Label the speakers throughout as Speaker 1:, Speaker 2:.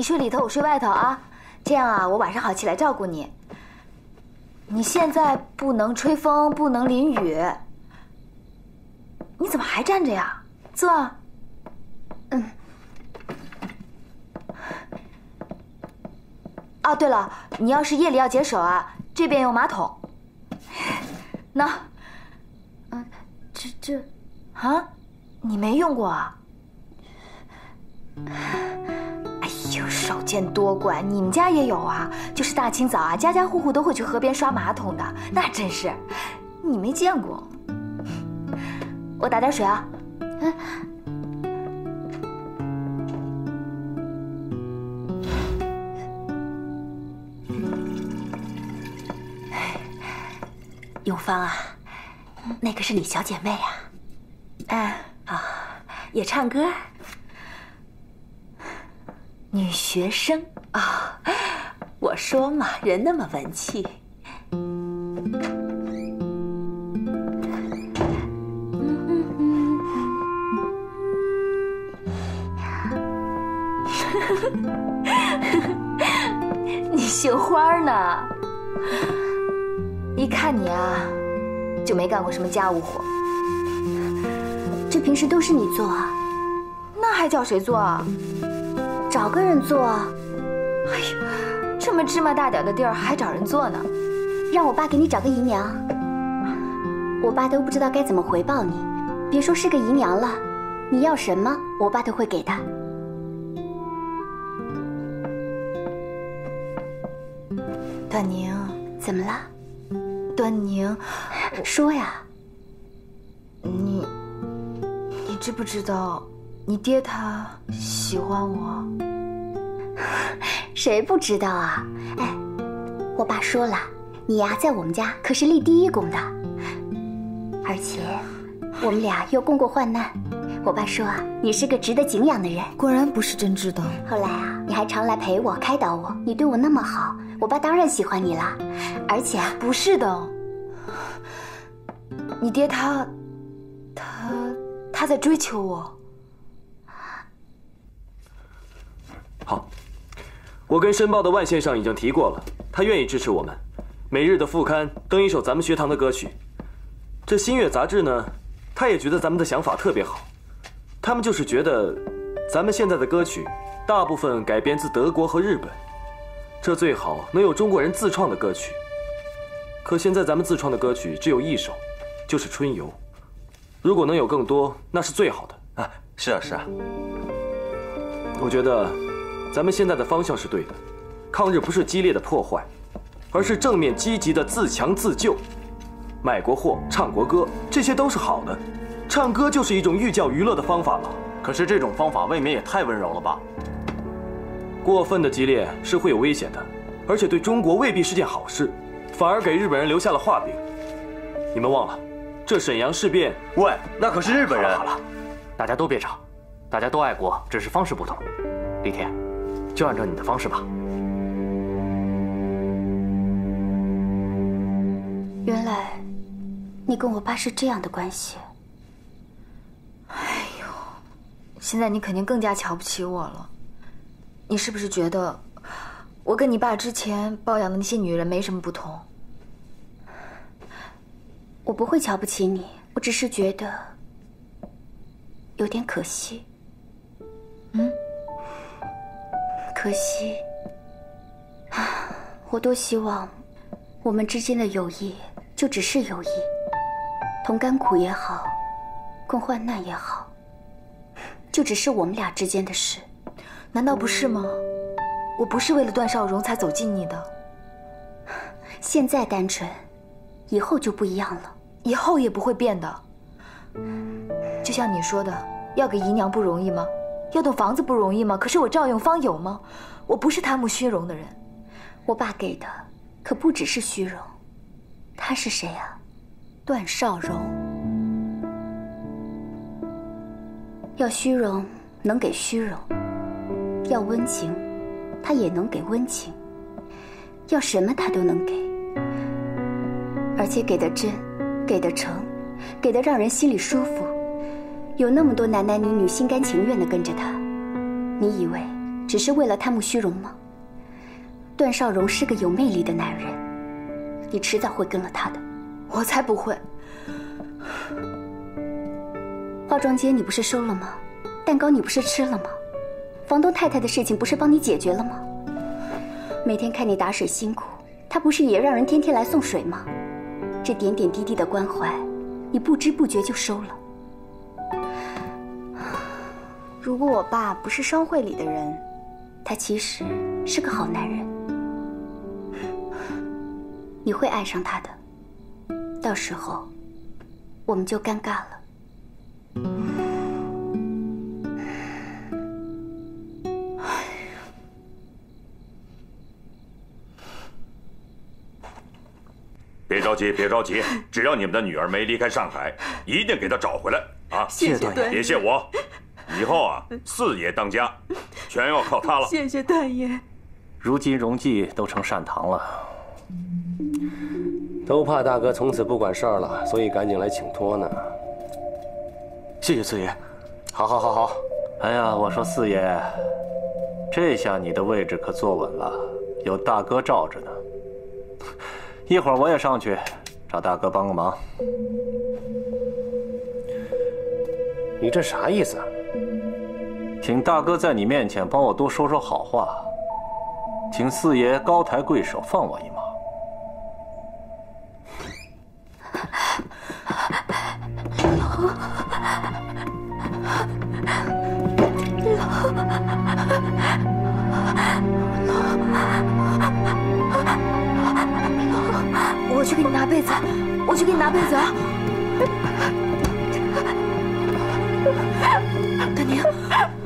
Speaker 1: 你睡里头，我睡外头啊，这样啊，我晚上好起来照顾你。你现在不能吹风，不能淋雨。你怎么还站着呀？坐。嗯。哦，对了，你要是夜里要解手啊，这边有马桶。那，嗯，这这，啊，你没用过啊？少见多怪，你们家也有啊？就是大清早啊，家家户户都会去河边刷马桶的，那真是，你没见过。我打点水啊。嗯。
Speaker 2: 永芳啊，那个是你小姐妹啊，
Speaker 1: 哎
Speaker 2: 啊，也唱歌，
Speaker 1: 女学生
Speaker 2: 啊，我说嘛，人那么文气。
Speaker 1: 你绣花呢？一看你啊，就没干过什么家务活。
Speaker 2: 这平时都是你做啊？
Speaker 1: 那还叫谁做啊？
Speaker 2: 找个人做啊？
Speaker 1: 哎呀，这么芝麻大点的地儿还找人做呢？
Speaker 2: 让我爸给你找个姨娘。我爸都不知道该怎么回报你，别说是个姨娘了，你要什么，我爸都会给的。
Speaker 1: 段宁，
Speaker 2: 怎么了？
Speaker 1: 段宁，
Speaker 2: 说呀。
Speaker 1: 你，你知不知道，你爹他喜欢我？
Speaker 2: 谁不知道啊？哎，我爸说了，你呀在我们家可是立第一功的，而且我们俩又共过患难。我爸说啊，你是个值得敬仰的人。
Speaker 1: 果然不是真知道。
Speaker 2: 后来啊，你还常来陪我开导我，你对我那么好。我爸当然喜欢你了，而且啊
Speaker 1: 不是的，你爹他，他他在追求我。
Speaker 3: 好，我跟申报的万先生已经提过了，他愿意支持我们，每日的副刊登一首咱们学堂的歌曲。这新月杂志呢，他也觉得咱们的想法特别好，他们就是觉得，咱们现在的歌曲大部分改编自德国和日本。这最好能有中国人自创的歌曲，可现在咱们自创的歌曲只有一首，就是《春游》。如果能有更多，那是最好的
Speaker 4: 啊！是啊，是啊。
Speaker 3: 我觉得，咱们现在的方向是对的。抗日不是激烈的破坏，而是正面积极的自强自救。卖国货、唱国歌，这些都是好的。唱歌就是一种寓教于乐的方法嘛。
Speaker 4: 可是这种方法未免也太温柔了吧？
Speaker 3: 过分的激烈是会有危险的，而且对中国未必是件好事，反而给日本人留下了画饼。你们忘了，这沈阳事变，
Speaker 4: 喂，那可是日本人。
Speaker 5: 好了，大家都别吵，大家都爱国，只是方式不同。李天，就按照你的方式吧。
Speaker 2: 原来，你跟我爸是这样的关系。
Speaker 1: 哎呦，现在你肯定更加瞧不起我了。你是不是觉得我跟你爸之前包养的那些女人没什么不同？
Speaker 2: 我不会瞧不起你，我只是觉得有点可惜。可惜啊！我多希望我们之间的友谊就只是友谊，同甘苦也好，共患难也好，就只是我们俩之间的事。
Speaker 1: 难道不是吗？我不是为了段少荣才走近你的。
Speaker 2: 现在单纯，以后就不一样了。
Speaker 1: 以后也不会变的。就像你说的，要个姨娘不容易吗？要栋房子不容易吗？可是我赵永芳有吗？我不是贪慕虚荣的人。
Speaker 2: 我爸给的可不只是虚荣。他是谁啊？段少荣。要虚荣，能给虚荣。要温情，他也能给温情；要什么他都能给，而且给的真，给的诚，给的让人心里舒服。有那么多男男女女心甘情愿的跟着他，你以为只是为了贪慕虚荣吗？段少荣是个有魅力的男人，你迟早会跟了他的。
Speaker 1: 我才不会。
Speaker 2: 化妆间你不是收了吗？蛋糕你不是吃了吗？房东太太的事情不是帮你解决了吗？每天看你打水辛苦，他不是也让人天天来送水吗？这点点滴滴的关怀，你不知不觉就收了。
Speaker 1: 如果我爸不是商会里的人，
Speaker 2: 他其实是个好男人，你会爱上他的。到时候，我们就尴尬了。
Speaker 6: 别着急，别着急，只要你们的女儿没离开上海，一定给她找回来啊！
Speaker 4: 谢段爷，
Speaker 6: 别谢我，以后啊，四爷当家，全要靠他了。
Speaker 7: 谢谢大爷。
Speaker 5: 如今荣记都成善堂了，
Speaker 8: 都怕大哥从此不管事儿了，所以赶紧来请托呢。
Speaker 4: 谢谢四爷。
Speaker 8: 好，好，好，好。
Speaker 5: 哎呀，我说四爷，这下你的位置可坐稳了，有大哥罩着呢。一会儿我也上去找大哥帮个忙。
Speaker 8: 你这啥意思啊？
Speaker 5: 请大哥在你面前帮我多说说好话，请四爷高抬贵手，放我一马。
Speaker 1: 我去给你拿被子，我去给你拿被子啊！丹宁，丹宁，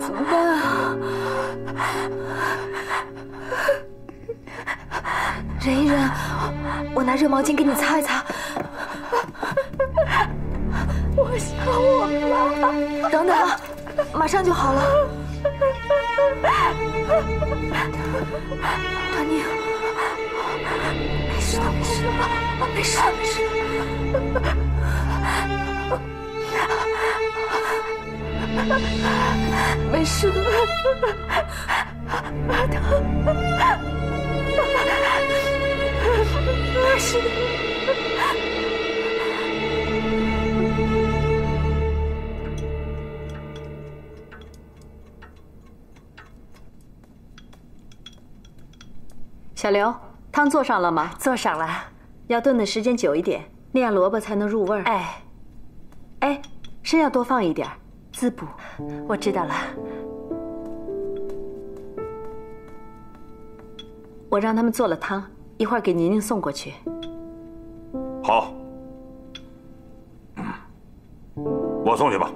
Speaker 1: 怎么办？啊？忍一忍，我拿热毛巾给你擦一擦。
Speaker 7: 我想我
Speaker 1: 爸。等等，马上就好了。段宁，没事的，没事的，没事的，没事的，没事的，马腾，没事的。
Speaker 7: 小刘，汤做上了吗？
Speaker 9: 做上了，
Speaker 7: 要炖的时间久一点，那样萝卜才能入味儿。
Speaker 9: 哎，
Speaker 7: 哎，参要多放一点，滋补。
Speaker 9: 我知道了。
Speaker 7: 我让他们做了汤，一会儿给宁宁送过去。
Speaker 6: 好，我送去吧。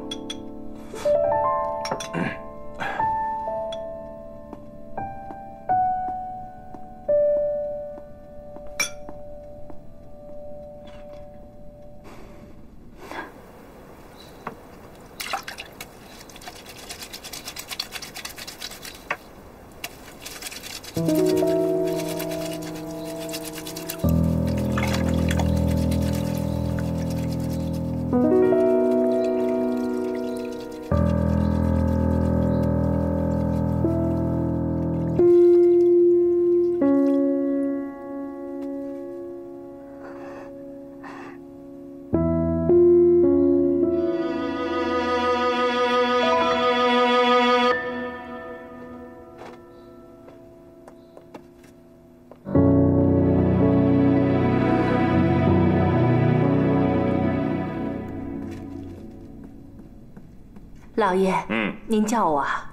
Speaker 9: 老爷，
Speaker 6: 嗯，
Speaker 9: 您叫我啊？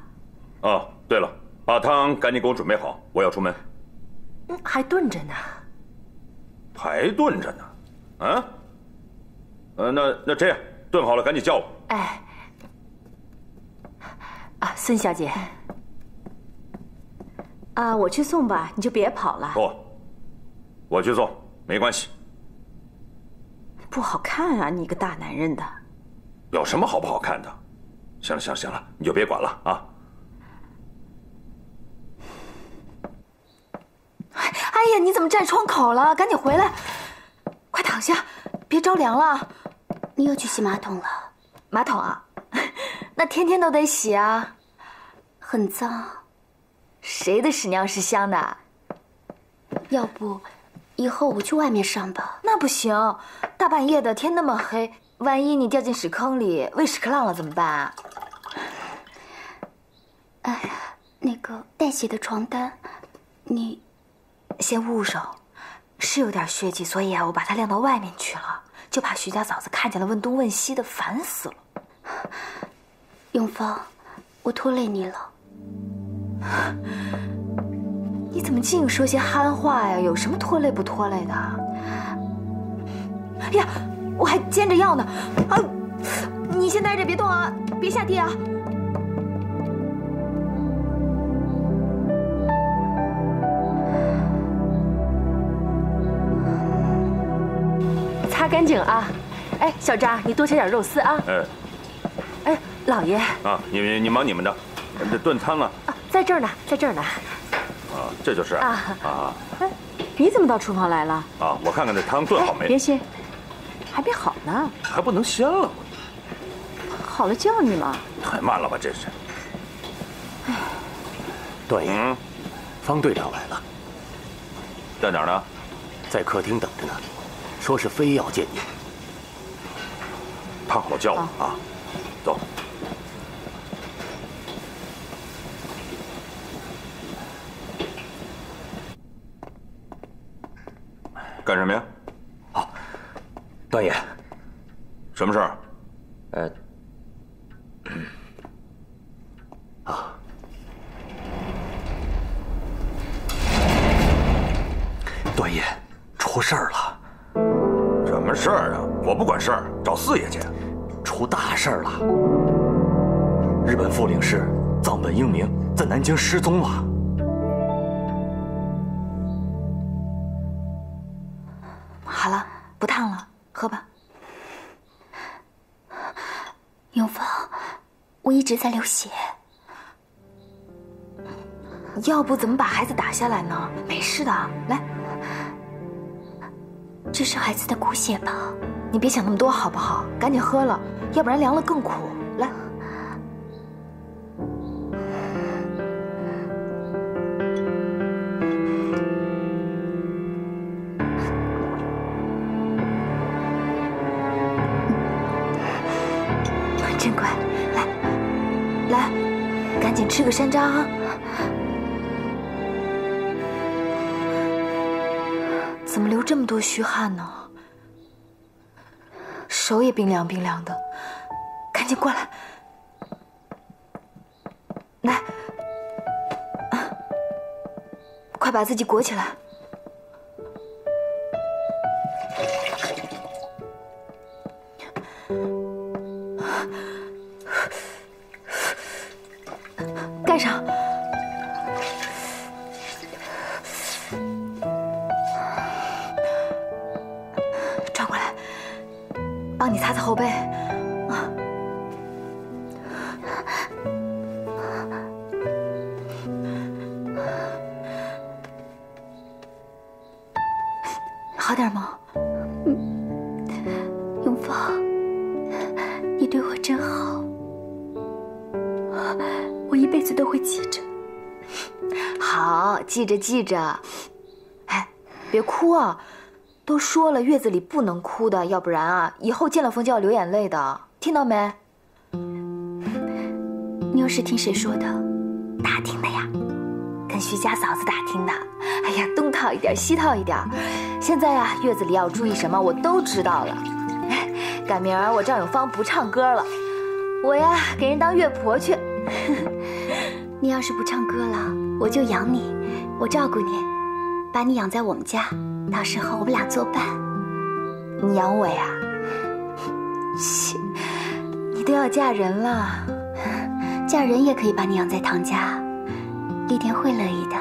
Speaker 6: 哦，对了，把汤赶紧给我准备好，我要出门。
Speaker 9: 嗯，还炖着呢。
Speaker 6: 还炖着呢？啊？呃，那那这样，炖好了赶紧叫我。
Speaker 9: 哎。啊，孙小姐。
Speaker 7: 啊，我去送吧，你就别跑了。
Speaker 6: 不，我去送，没关系。
Speaker 7: 不好看啊，你个大男人的。
Speaker 6: 有什么好不好看的？行了，行了，行了，你就别管了啊！
Speaker 1: 哎呀，你怎么站窗口了？赶紧回来，快躺下，别着凉了。
Speaker 2: 你又去洗马桶了？
Speaker 1: 马桶啊？那天天都得洗啊。
Speaker 2: 很脏，
Speaker 1: 谁的屎尿是香的？
Speaker 2: 要不以后我去外面上吧？
Speaker 1: 那不行，大半夜的，天那么黑，万一你掉进屎坑里，喂屎壳郎了怎么办啊？
Speaker 2: 哎呀，那个带血的床单，你
Speaker 1: 先捂捂手，是有点血迹，所以啊，我把它晾到外面去了，就怕徐家嫂子看见了问东问西的，烦死了。
Speaker 2: 永芳，我拖累你了。
Speaker 1: 你怎么净说些憨话呀？有什么拖累不拖累的？哎呀，我还煎着药呢！啊，你先待着别动啊，别下地啊！
Speaker 7: 干净啊！哎，小张，你多切点肉丝啊！
Speaker 6: 哎，
Speaker 7: 哎，老爷
Speaker 6: 啊，你你忙你们的，这炖汤呢？
Speaker 7: 啊，在这儿呢，在这儿呢。
Speaker 6: 啊，这就是啊啊！
Speaker 9: 哎，你怎么到厨房来了？
Speaker 6: 啊，我看看这汤炖好没？
Speaker 9: 别歇，还没好呢。
Speaker 6: 还不能鲜了？
Speaker 9: 好了叫你嘛。
Speaker 6: 太慢了吧，这是。
Speaker 5: 哎，段爷，方队长来了，
Speaker 6: 在哪儿呢？
Speaker 5: 在客厅等着呢，说是非要见你。
Speaker 6: 他好叫我啊，走。干什么呀？
Speaker 5: 啊，段爷，
Speaker 6: 什么事儿？
Speaker 5: 呃，啊，段爷，出事儿了！
Speaker 6: 事儿啊？我不管事儿，找四爷去。
Speaker 5: 出大事儿了！日本副领事藏本英明在南京失踪了。
Speaker 1: 好了，不烫了，喝吧。
Speaker 2: 永芳，我一直在流血，
Speaker 1: 要不怎么把孩子打下来呢？没事的，来，
Speaker 2: 这是孩子的骨血吧？
Speaker 1: 你别想那么多好不好？赶紧喝了，要不然凉了更苦。来。真乖，来，来，赶紧吃个山楂啊！多虚汗呢？手也冰凉冰凉的，赶紧过来，来，快把自己裹起来。宝贝。好点吗？
Speaker 2: 永芳，你对我真好。我一辈子都会记着。
Speaker 1: 好，记着记着。哎，别哭啊！都说了，月子里不能哭的，要不然啊，以后见了风就要流眼泪的，听到没？
Speaker 2: 你又是听谁说的？
Speaker 1: 打听的呀，跟徐家嫂子打听的。哎呀，东套一点，西套一点。现在呀，月子里要注意什么，我都知道了。改明儿我赵永芳不唱歌了，我呀给人当月婆去。
Speaker 2: 你要是不唱歌了，我就养你，我照顾你，把你养在我们家，到时候我们俩作伴。
Speaker 1: 你养我呀？切，你都要嫁人了，
Speaker 2: 嫁人也可以把你养在唐家，丽天会乐意的。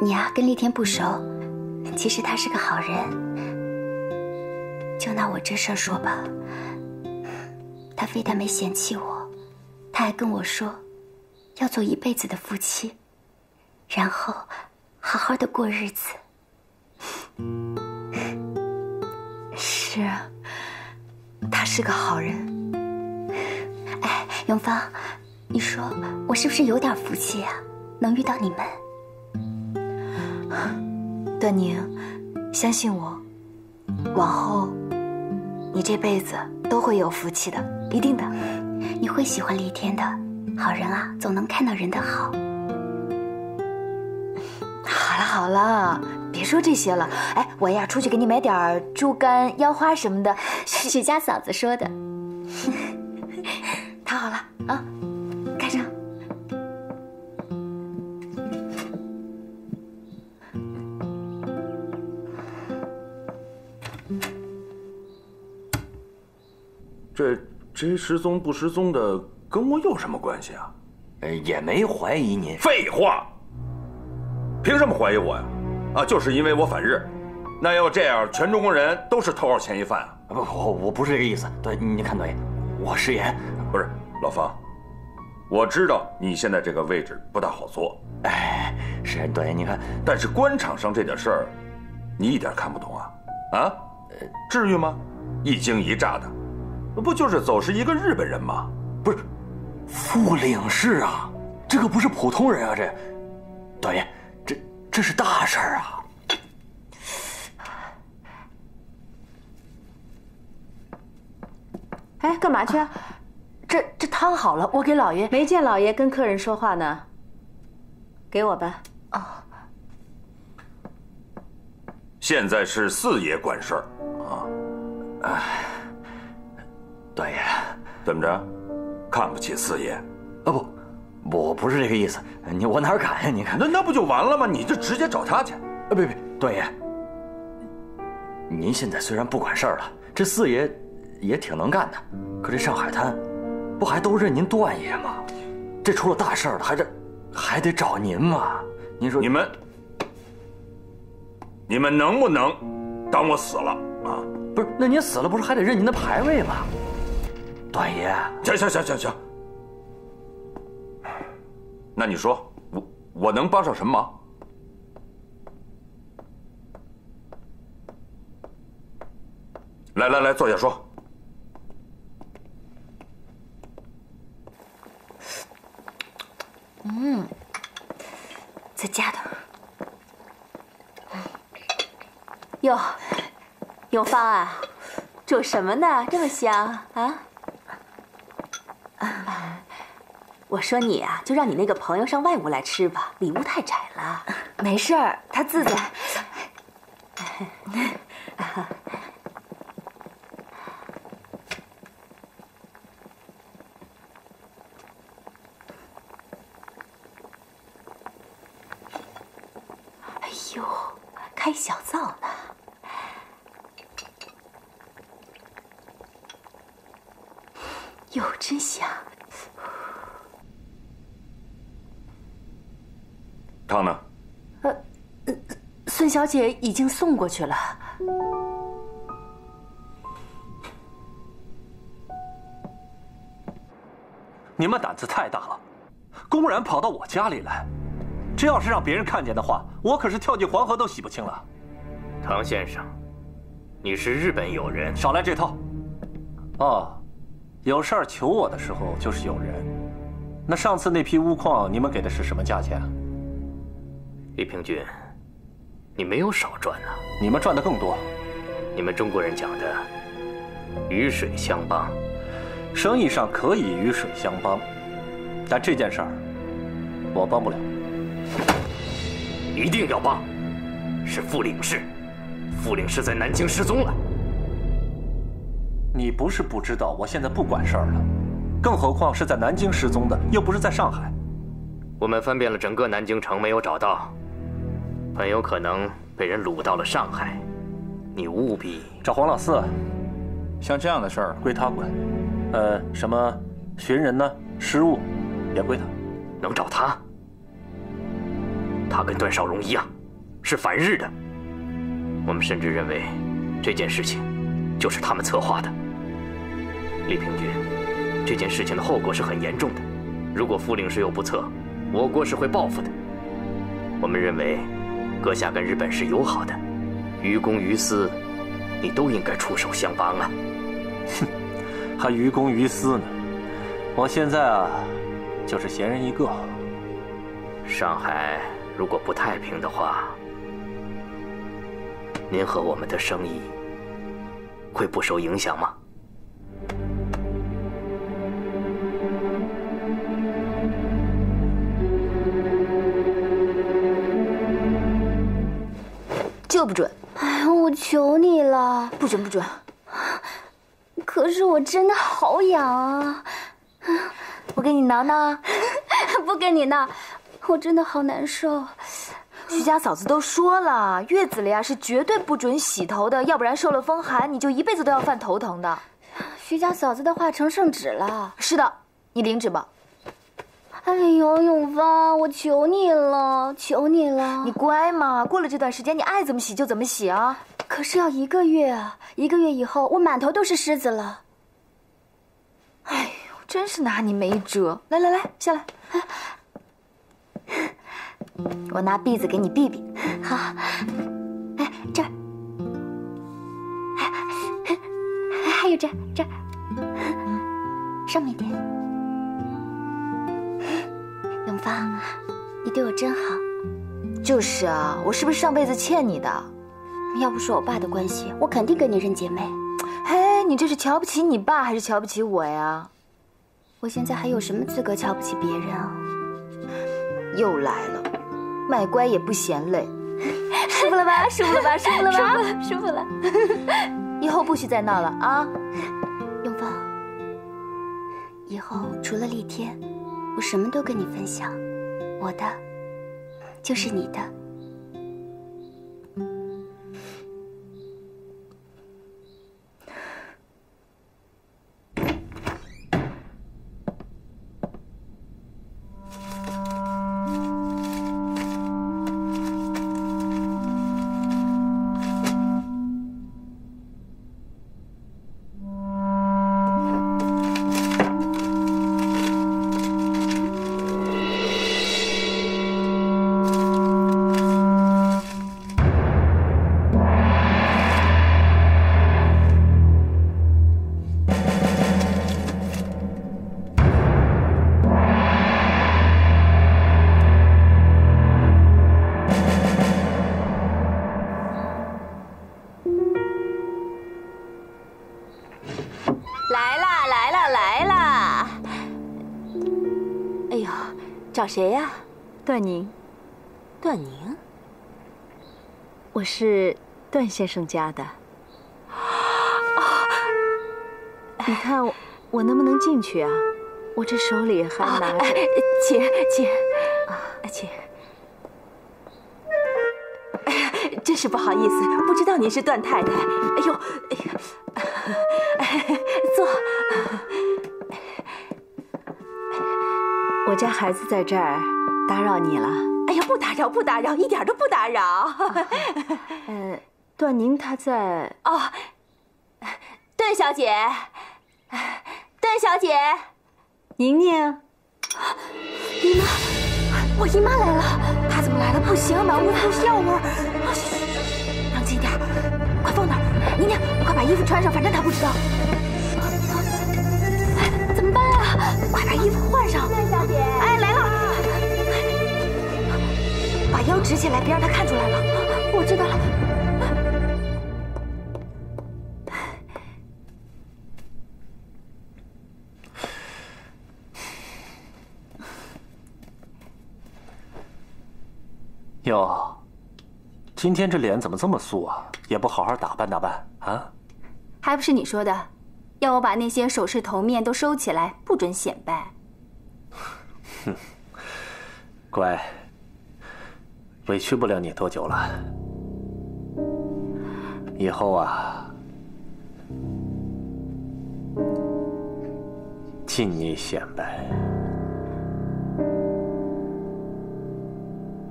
Speaker 2: 你呀，跟丽天不熟，其实他是个好人。就拿我这事儿说吧，他非但没嫌弃我，他还跟我说，要做一辈子的夫妻，然后好好的过日子。
Speaker 1: 是啊，他是个好人。
Speaker 2: 哎永芳，你说我是不是有点福气啊？能遇到你们。
Speaker 1: 段宁，相信我，往后你这辈子都会有福气的，一定的。
Speaker 2: 你会喜欢李天的，好人啊，总能看到人的好。
Speaker 1: 好了好了，别说这些了。哎，我呀，出去给你买点猪肝、腰花什么的。
Speaker 2: 许家嫂子说的。
Speaker 1: 躺好了啊，盖上。
Speaker 6: 这这失踪不失踪的，跟我有什么关系啊？
Speaker 4: 呃，也没怀疑您。
Speaker 6: 废话，凭什么怀疑我呀？啊，就是因为我反日。那要这样，全中国人都是头号嫌疑犯啊！
Speaker 4: 不，我我不是这个意思。对，你看导演，我失言。
Speaker 6: 不是老方，我知道你现在这个位置不大好做。
Speaker 4: 哎，是导演，你看，
Speaker 6: 但是官场上这点事儿，你一点看不懂啊？啊？至于吗？一惊一乍的。不就是走失一个日本人吗？
Speaker 4: 不是，副领事啊，这可不是普通人啊！这，导演，这这是大事儿啊！
Speaker 9: 哎，干嘛去啊？这这汤好了，我给老爷。没见老爷跟客人说话呢，给我吧。哦。
Speaker 6: 现在是四爷管事儿啊，
Speaker 4: 哎。段爷，
Speaker 6: 怎么着？看不起四爷？啊
Speaker 4: 不，我不是这个意思。你我哪敢呀？你看，
Speaker 6: 那那不就完了吗？你就直接找他去。啊
Speaker 4: 别别，段爷，您现在虽然不管事儿了，这四爷也挺能干的。可这上海滩，不还都认您段爷吗？这出了大事了，还这还得找您吗？您说
Speaker 6: 你们，你们能不能当我死了啊？
Speaker 4: 不是，那您死了不是还得认您的牌位吗？段爷，
Speaker 6: 行行行行行，那你说我我能帮上什么忙？来来来，坐下说。
Speaker 1: 嗯，再加点。
Speaker 9: 哟，永芳啊，煮什么呢？这么香啊！我说你啊，就让你那个朋友上外屋来吃吧，里屋太窄了。
Speaker 1: 没事儿，他自在。
Speaker 9: 哎呦，开小灶呢。哟，真香。
Speaker 6: 汤呢？
Speaker 9: 呃，孙小姐已经送过去了。
Speaker 5: 你们胆子太大了，公然跑到我家里来。这要是让别人看见的话，我可是跳进黄河都洗不清了。
Speaker 10: 唐先生，你是日本友人，
Speaker 5: 少来这套。哦，有事儿求我的时候就是友人。那上次那批钨矿，你们给的是什么价钱？
Speaker 10: 李平君，你没有少赚呐。
Speaker 5: 你们赚的更多。
Speaker 10: 你们中国人讲的“鱼水相帮”，
Speaker 5: 生意上可以鱼水相帮，但这件事儿我帮不了。
Speaker 10: 一定要帮，是副领事，副领事在南京失踪了。
Speaker 5: 你不是不知道，我现在不管事儿了，更何况是在南京失踪的，又不是在上海。
Speaker 10: 我们翻遍了整个南京城，没有找到，很有可能被人掳到了上海。你务必
Speaker 5: 找黄老四，
Speaker 4: 像这样的事儿
Speaker 5: 归他管。呃，什么寻人呢？失物也归他。
Speaker 10: 能找他？他跟段少荣一样，是反日的。我们甚至认为这件事情就是他们策划的。李平君，这件事情的后果是很严重的。如果副领事有不测，我国是会报复的。我们认为，阁下跟日本是友好的，于公于私，你都应该出手相帮啊！
Speaker 5: 哼，还于公于私呢？我现在啊，就是闲人一个。
Speaker 10: 上海如果不太平的话，您和我们的生意会不受影响吗？
Speaker 1: 就不准！
Speaker 2: 哎呀，我求你了，
Speaker 1: 不准不准！
Speaker 2: 可是我真的好痒啊！
Speaker 1: 我给你挠挠。
Speaker 2: 不跟你闹，我真的好难受。
Speaker 1: 徐家嫂子都说了，月子里啊是绝对不准洗头的，要不然受了风寒，你就一辈子都要犯头疼的。
Speaker 2: 徐家嫂子的话成圣旨了。
Speaker 1: 是的，你领旨吧。
Speaker 2: 哎呦，永芳，我求你了，求你了，
Speaker 1: 你乖嘛。过了这段时间，你爱怎么洗就怎么洗啊。
Speaker 2: 可是要一个月啊，一个月以后我满头都是虱子了。
Speaker 1: 哎呦，真是拿你没辙。来来来，下来。我拿篦子给你避避。
Speaker 2: 好。哎，这儿。还有这这儿。上面点。永芳，你对我真好。
Speaker 1: 就是啊，我是不是上辈子欠你的？
Speaker 2: 要不是我爸的关系，我肯定跟你认姐妹。
Speaker 1: 嘿，你这是瞧不起你爸还是瞧不起我呀？
Speaker 2: 我现在还有什么资格瞧不起别人啊？
Speaker 1: 又来了，卖乖也不嫌累，舒服了吧？舒服了吧？舒服了吧？
Speaker 2: 舒服了。
Speaker 1: 以后不许再闹了啊！
Speaker 2: 永芳，以后除了丽天，我什么都跟你分享，我的就是你的。
Speaker 9: 找谁呀？
Speaker 7: 段宁。
Speaker 9: 段宁，
Speaker 7: 我是段先生家的。你看我，我能不能进去啊？我这手里还拿着。
Speaker 9: 请请啊，请。哎呀，真是不好意思，不知道您是段太太。哎呦，哎呀，坐。
Speaker 7: 我家孩子在这儿，打扰你了。
Speaker 9: 哎呀，不打扰，不打扰，一点都不打扰。
Speaker 7: 呃，段宁他在
Speaker 9: 哦，段小姐，段小姐，
Speaker 7: 宁宁，
Speaker 2: 姨妈，我姨妈来了。
Speaker 1: 她怎么来了？不行，满屋子都是药味儿。冷静点，快放那儿。宁宁，快把衣服穿上，反正她不知道。
Speaker 2: 怎么办啊？
Speaker 1: 快把衣服换上。哎，来了。把腰直起来，别让他看出来了。
Speaker 2: 我知道了。
Speaker 5: 哟，今天这脸怎么这么素啊？也不好好打扮打扮啊？
Speaker 2: 还不是你说的，要我把那些首饰头面都收起来，不准显摆。
Speaker 5: 哼，乖，委屈不了你多久了。以后啊，尽你显摆。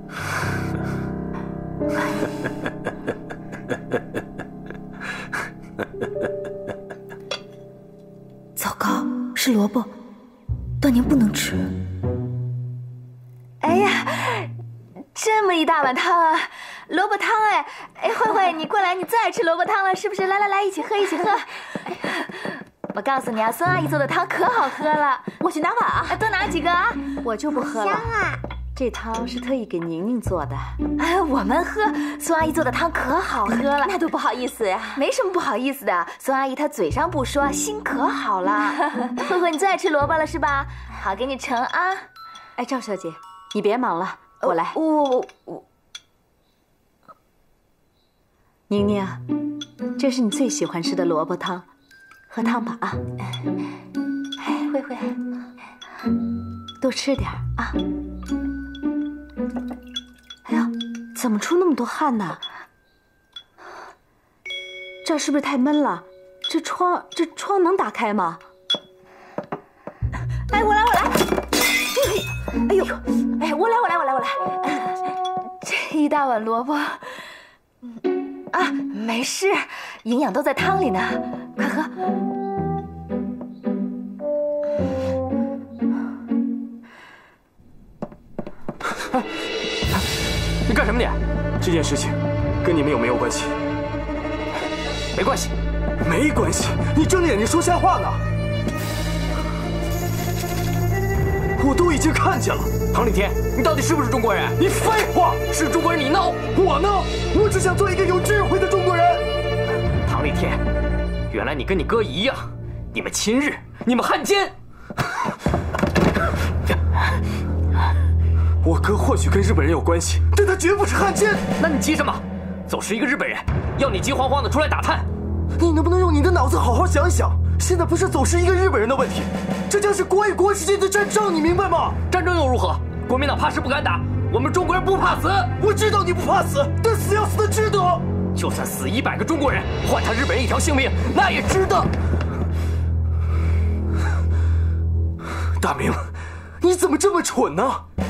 Speaker 1: 糟糕，是萝卜，段宁不能吃。哎呀，这么一大碗汤啊，萝卜汤哎！哎，慧慧，你过来，你最爱吃萝卜汤了，是不是？来来来，一起喝，一起喝。我告诉你啊，孙阿姨做的汤可好喝了，
Speaker 9: 我去拿碗啊，
Speaker 1: 多拿几个啊。
Speaker 7: 我就不喝了。
Speaker 11: 香啊！
Speaker 7: 这汤是特意给宁宁做的。
Speaker 1: 哎，我们喝孙阿姨做的汤可好喝了，
Speaker 9: 那多不好意思呀。
Speaker 1: 没什么不好意思的，孙阿姨她嘴上不说，心可好了。慧慧，你最爱吃萝卜了是吧？好，给你盛啊。
Speaker 7: 哎，赵小姐，你别忙了，我来。
Speaker 1: 我我我，
Speaker 7: 宁宁，这是你最喜欢吃的萝卜汤，喝汤吧啊。
Speaker 1: 哎，慧慧，
Speaker 7: 多吃点啊。哎呀，怎么出那么多汗呢？这儿是不是太闷了？这窗这窗能打开吗？
Speaker 1: 哎呦，哎，我来我来我来我来。这一大碗萝卜，啊，没事，营养都在汤里呢，快喝。
Speaker 3: 哎你干什么你？这件事情跟你们有没有关系？
Speaker 10: 没关系，
Speaker 3: 没关系。你睁着眼睛说瞎话呢！我都已经看见了。
Speaker 10: 唐立天，你到底是不是中国人？
Speaker 3: 你废话，
Speaker 10: 是中国人你闹，
Speaker 3: 我呢？我只想做一个有智慧的中国人。
Speaker 10: 唐立天，原来你跟你哥一样，你们亲日，你们汉奸。
Speaker 3: 我哥或许跟日本人有关系，但他绝不是汉奸。
Speaker 10: 那你急什么？走失一个日本人，要你急慌慌的出来打探？
Speaker 3: 你能不能用你的脑子好好想想？现在不是走失一个日本人的问题，这将是国与国之间的战争，你明白吗？
Speaker 10: 战争又如何？国民党怕是不敢打，我们中国人不怕死。
Speaker 3: 我知道你不怕死，但死要死的值得。
Speaker 10: 就算死一百个中国人，换他日本人一条性命，那也值得。
Speaker 3: 大明，你怎么这么蠢呢？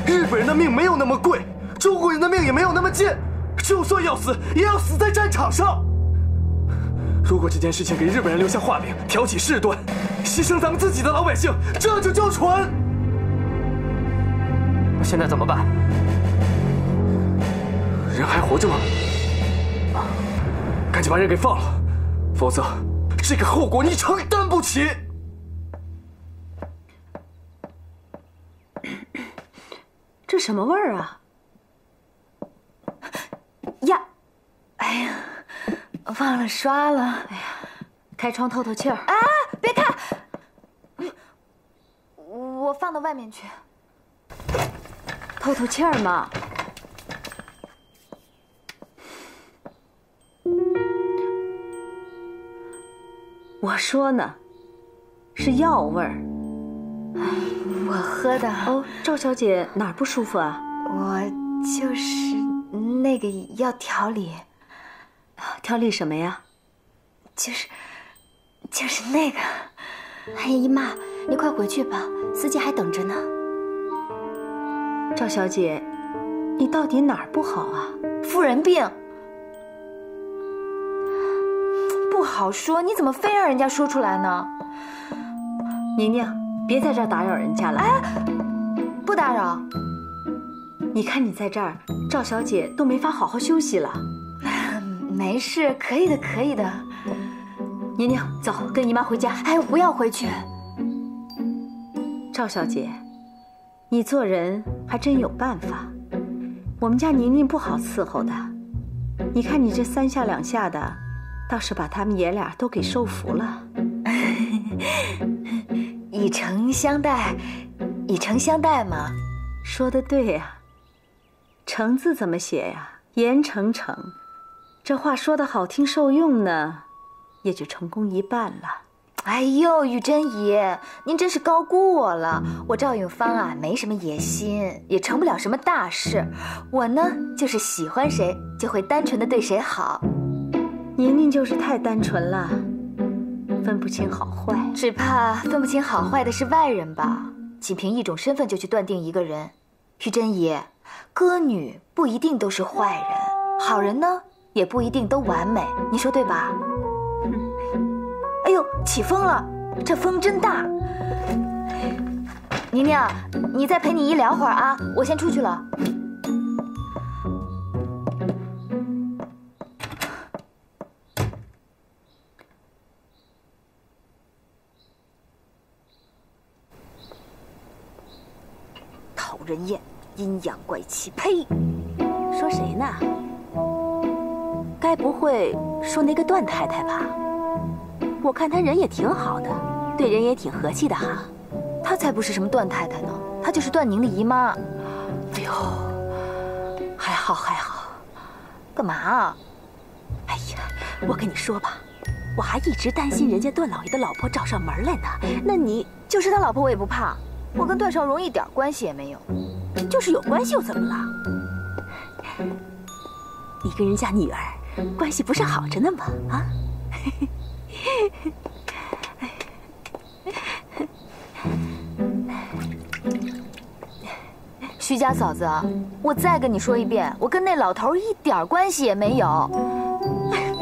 Speaker 3: 日本人的命没有那么贵，中国人的命也没有那么贱，就算要死，也要死在战场上。如果这件事情给日本人留下画柄，挑起事端，牺牲咱们自己的老百姓，这就叫蠢。
Speaker 10: 那现在怎么办？
Speaker 3: 人还活着吗？赶紧把人给放了，否则这个后果你承担不起。
Speaker 7: 这什么味儿啊？
Speaker 1: 呀，哎呀，忘了刷了。哎呀，
Speaker 7: 开窗透透气儿。
Speaker 1: 啊，别看，我放到外面去，
Speaker 7: 透透气儿嘛。我说呢，是药味儿。
Speaker 1: 我喝的。
Speaker 7: 哦，赵小姐哪儿不舒服啊？
Speaker 1: 我就是那个要调理。
Speaker 7: 调理什么呀？
Speaker 1: 就是，就是那个。
Speaker 2: 哎呀，姨妈，你快回去吧，司机还等着呢。
Speaker 7: 赵小姐，你到底哪儿不好啊？
Speaker 1: 妇人病。不好说，你怎么非让人家说出来呢？
Speaker 7: 宁宁，别在这儿打扰人家了。
Speaker 1: 哎，不打扰。
Speaker 7: 你看你在这儿，赵小姐都没法好好休息了。
Speaker 1: 没事，可以的，可以的。
Speaker 7: 宁宁，走，跟姨妈回家。
Speaker 1: 哎，不要回去。
Speaker 7: 赵小姐，你做人还真有办法。我们家宁宁不好伺候的，你看你这三下两下的，倒是把他们爷俩都给收服了。
Speaker 1: 以诚相待，以诚相待嘛。
Speaker 7: 说的对呀。诚字怎么写呀？言诚诚。这话说的好听受用呢，也就成功一半了。
Speaker 1: 哎呦，玉珍姨，您真是高估我了。我赵永芳啊，没什么野心，也成不了什么大事。我呢，就是喜欢谁就会单纯的对谁好。
Speaker 7: 宁宁就是太单纯了，分不清好坏。
Speaker 1: 只怕分不清好坏的是外人吧？仅凭一种身份就去断定一个人，玉珍姨，歌女不一定都是坏人，好人呢？也不一定都完美你说对吧？哎呦起风了这风真大。宁宁你再陪你姨聊会儿啊我先出去了。讨人厌阴阳怪气呸！
Speaker 9: 说谁呢？该不会说那个段太太吧？我看她人也挺好的，对人也挺和气的哈。
Speaker 1: 她才不是什么段太太呢，她就是段宁的姨妈。
Speaker 9: 哎呦，还好还好。
Speaker 1: 干嘛？
Speaker 9: 哎呀，我跟你说吧，我还一直担心人家段老爷的老婆找上门来呢。那你
Speaker 1: 就是他老婆，我也不怕。我跟段少荣一点关系也没有，
Speaker 9: 就是有关系又怎么了？你跟人家女儿关系不是好着呢吗？啊？
Speaker 1: 徐家嫂子，我再跟你说一遍，我跟那老头一点关系也没有。
Speaker 7: 哎呀，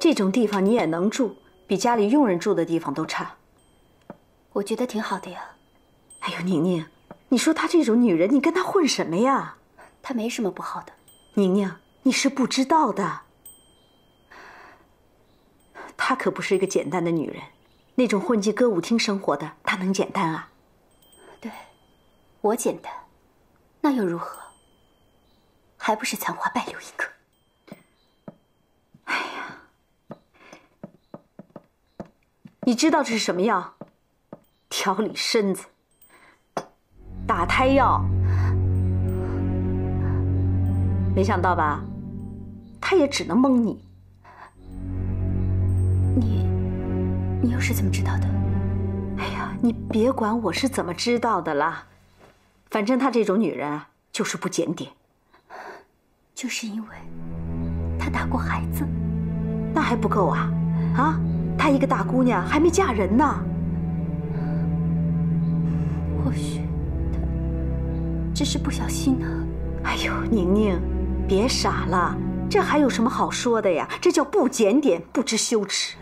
Speaker 7: 这种地方你也能住，比家里佣人住的地方都差。
Speaker 2: 我觉得挺好的呀。
Speaker 7: 哎呦，宁宁，你说她这种女人，你跟她混什么呀？
Speaker 2: 她没什么不好的。
Speaker 7: 宁宁，你是不知道的。她可不是一个简单的女人，那种混迹歌舞厅生活的，她能简单啊？
Speaker 2: 对，我简单，那又如何？还不是残花败柳一个。
Speaker 7: 哎呀，你知道这是什么药？调理身子，打胎药。没想到吧？他也只能蒙你。
Speaker 2: 你，你又是怎么知道的？
Speaker 7: 哎呀，你别管我是怎么知道的啦，反正她这种女人啊，就是不检点。
Speaker 2: 就是因为她打过孩子，
Speaker 7: 那还不够啊？啊，她一个大姑娘还没嫁人呢。
Speaker 2: 或许她只是不小心呢。
Speaker 7: 哎呦，宁宁，别傻了，这还有什么好说的呀？这叫不检点，不知羞耻。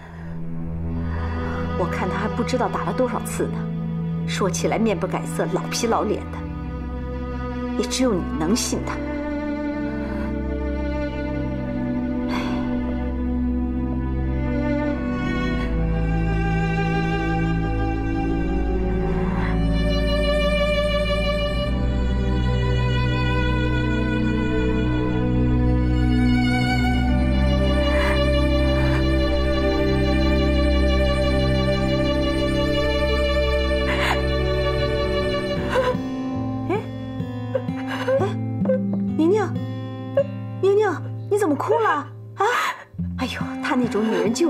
Speaker 7: 我看他还不知道打了多少次呢，说起来面不改色，老皮老脸的，也只有你能信他。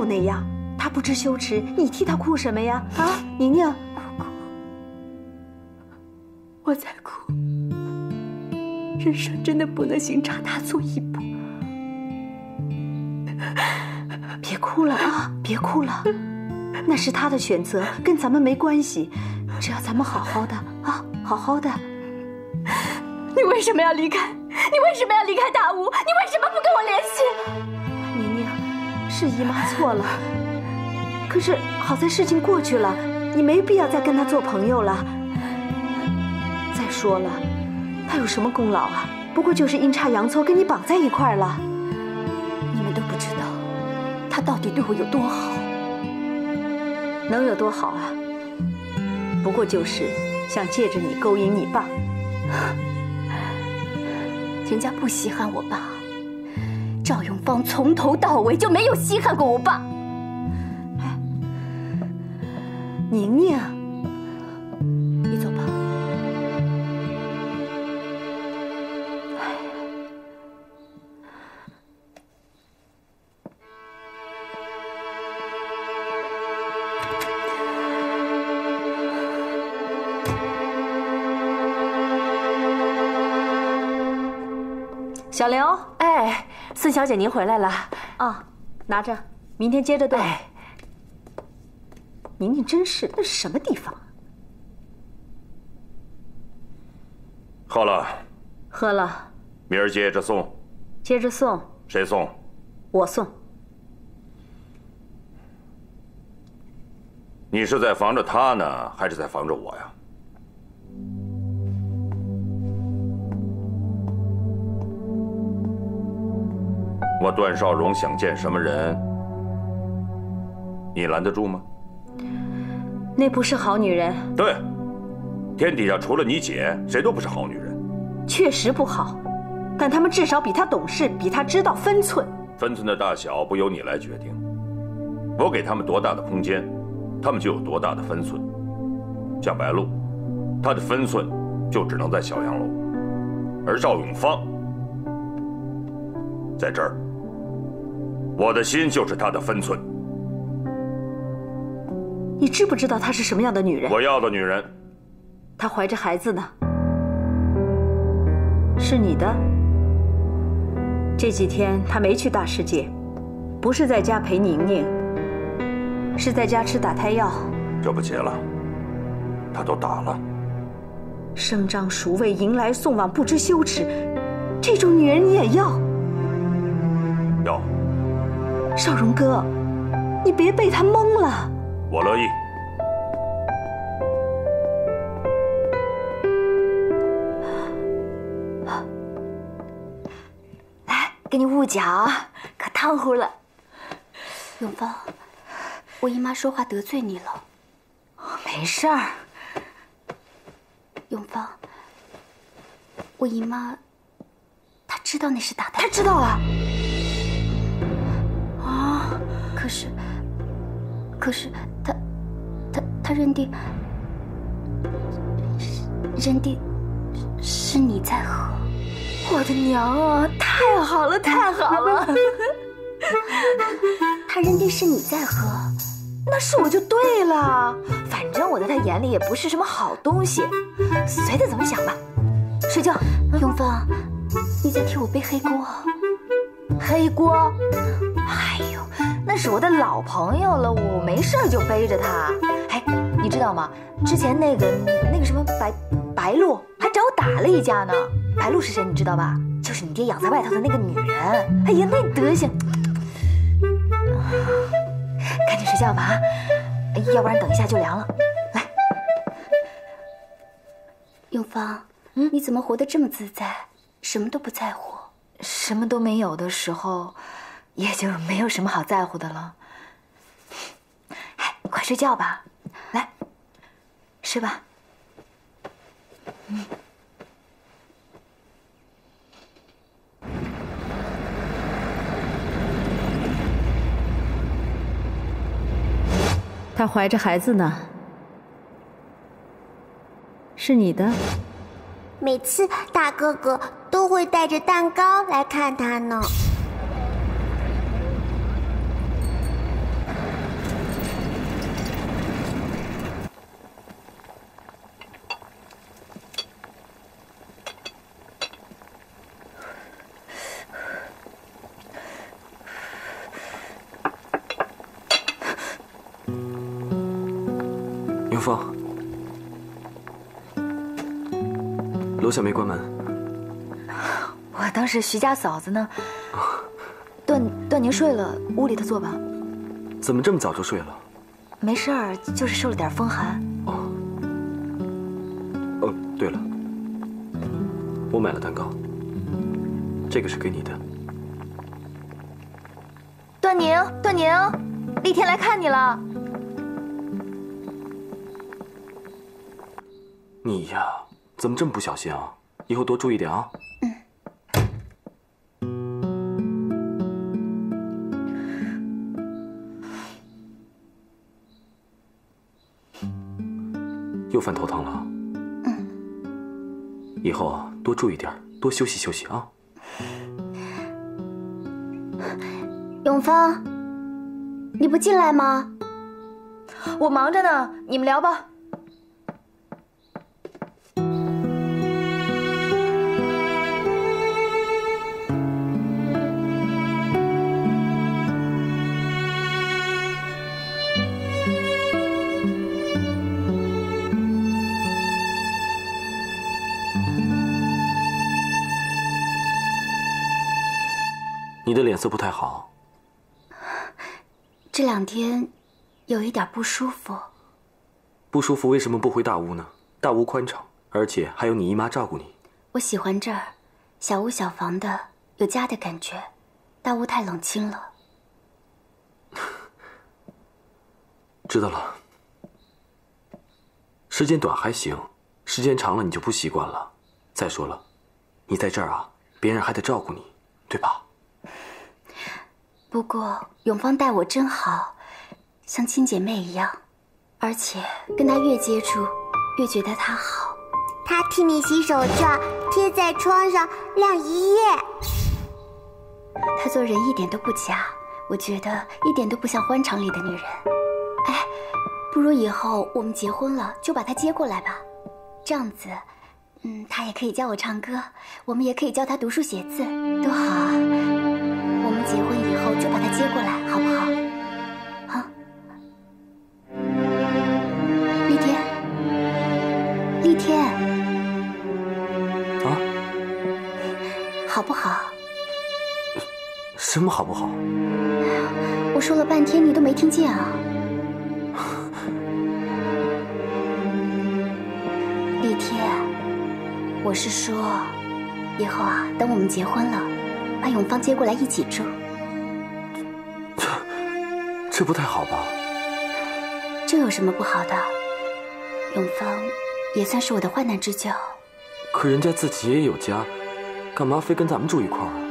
Speaker 7: 那样，他不知羞耻，你替他哭什么呀？啊，宁宁，
Speaker 2: 不哭，我在哭。人生真的不能行差踏错一步。
Speaker 7: 别哭了啊！别哭了，那是他的选择，跟咱们没关系。只要咱们好好的啊，好好的。
Speaker 2: 你为什么要离开？你为什么要离开大屋？你为什么不跟我联系？
Speaker 7: 是姨妈错了。可是好在事情过去了，你没必要再跟她做朋友了。再说了，她有什么功劳啊？不过就是阴差阳错跟你绑在一块儿了。
Speaker 2: 你们都不知道，她到底对我有多好。
Speaker 7: 能有多好啊？不过就是想借着你勾引你爸。
Speaker 2: 人家不稀罕我爸，方从头到尾就没有稀罕过我爸。
Speaker 7: 宁宁，小
Speaker 9: 姐您回来了
Speaker 7: 啊，拿着，明天接着炖。宁宁真是，那是什么地方？
Speaker 6: 喝了，
Speaker 7: 喝了，
Speaker 6: 明儿接着送。
Speaker 7: 接着送。
Speaker 6: 谁送？
Speaker 7: 我送。
Speaker 6: 你是在防着他呢，还是在防着我呀？我段少荣想见什么人，你拦得住吗？
Speaker 7: 那不是好女人，
Speaker 6: 对，天底下除了你姐，谁都不是好女人。
Speaker 7: 确实不好，但他们至少比她懂事，比她知道分寸。
Speaker 6: 分寸的大小不由你来决定，我给他们多大的空间，他们就有多大的分寸。像白露，她的分寸就只能在小洋楼，而赵永芳在这儿，我的心就是她的分寸。
Speaker 7: 你知不知道她是什么样的女人？
Speaker 6: 我要的女人，
Speaker 7: 她怀着孩子呢，是你的。这几天她没去大世界，不是在家陪宁宁，是在家吃打胎药。
Speaker 6: 这不结了，她都打了。
Speaker 7: 声张熟卫，迎来送往，不知羞耻，这种女人你也要？
Speaker 6: 要。
Speaker 7: 少荣哥，你别被他蒙了。
Speaker 6: 我乐意。
Speaker 1: 来，给你捂脚，可烫乎了。
Speaker 2: 永芳，我姨妈说话得罪你了。
Speaker 1: 没事儿。
Speaker 2: 永芳，我姨妈，她知道那是打胎，
Speaker 1: 她知道了。
Speaker 2: 啊，可是他，他，他认定，认定是你在喝。
Speaker 1: 我的娘啊！太好了，太好了！
Speaker 2: 他认定是你在喝，
Speaker 1: 那是我就对了。反正我在他眼里也不是什么好东西，随他怎么想吧。睡觉，
Speaker 2: 永芳，你在替我背黑锅。
Speaker 1: 黑锅？是我的老朋友了，我没事就背着他。哎，你知道吗？之前那个那个什么白白露还找我打了一架呢。白露是谁？你知道吧？就是你爹养在外头的那个女人。哎呀，那德行！赶紧睡觉吧啊！要不然等一下就凉了。来，
Speaker 2: 永芳，嗯，你怎么活得这么自在，什么都不在乎？
Speaker 1: 什么都没有的时候，也就没有什么好在乎的了。哎，快睡觉吧，来，睡吧。嗯。
Speaker 7: 她怀着孩子呢，是你的。
Speaker 11: 每次大哥哥都会带着蛋糕来看她呢。
Speaker 3: 下没关门。
Speaker 1: 我当是徐家嫂子呢。段段宁睡了，屋里头坐吧。
Speaker 3: 怎么这么早就睡了？
Speaker 1: 没事儿，就是受了点风寒。
Speaker 3: 哦。哦，对了，我买了蛋糕，这个是给你的。
Speaker 1: 段宁，段宁，丽天来看你了。
Speaker 3: 你呀，怎么这么不小心啊？以后多注意点啊。嗯。又犯头疼了。
Speaker 2: 嗯。
Speaker 3: 以后啊，多注意点，多休息休息啊。
Speaker 2: 永芳，你不进来吗？
Speaker 1: 我忙着呢，你们聊吧。
Speaker 3: 的脸色不太好。
Speaker 2: 这两天有一点不舒服。
Speaker 3: 不舒服为什么不回大屋呢？大屋宽敞，而且还有你姨妈照顾你。
Speaker 2: 我喜欢这儿，小屋小房的，有家的感觉。大屋太冷清了。
Speaker 3: 知道了。时间短还行，时间长了你就不习惯了。再说了，你在这儿啊，别人还得照顾你，对吧？
Speaker 2: 不过永芳待我真好，像亲姐妹一样，而且跟她越接触，越觉得她好。
Speaker 11: 她替你洗手绢，贴在窗上晾一夜。
Speaker 2: 她做人一点都不假，我觉得一点都不像欢场里的女人。哎，不如以后我们结婚了就把她接过来吧，这样子，嗯，她也可以教我唱歌，我们也可以教她读书写字，多好啊！结婚以后就把他接过来，好不好？啊，丽天，丽天，
Speaker 3: 啊，
Speaker 2: 好不好？
Speaker 3: 什么好不好？
Speaker 2: 我说了半天，你都没听见啊！丽天，我是说，以后啊，等我们结婚了，把永芳接过来一起住。
Speaker 3: 这这不太好吧？
Speaker 2: 这有什么不好的？永芳也算是我的患难之交。
Speaker 3: 可人家自己也有家，干嘛非跟咱们住一块儿啊？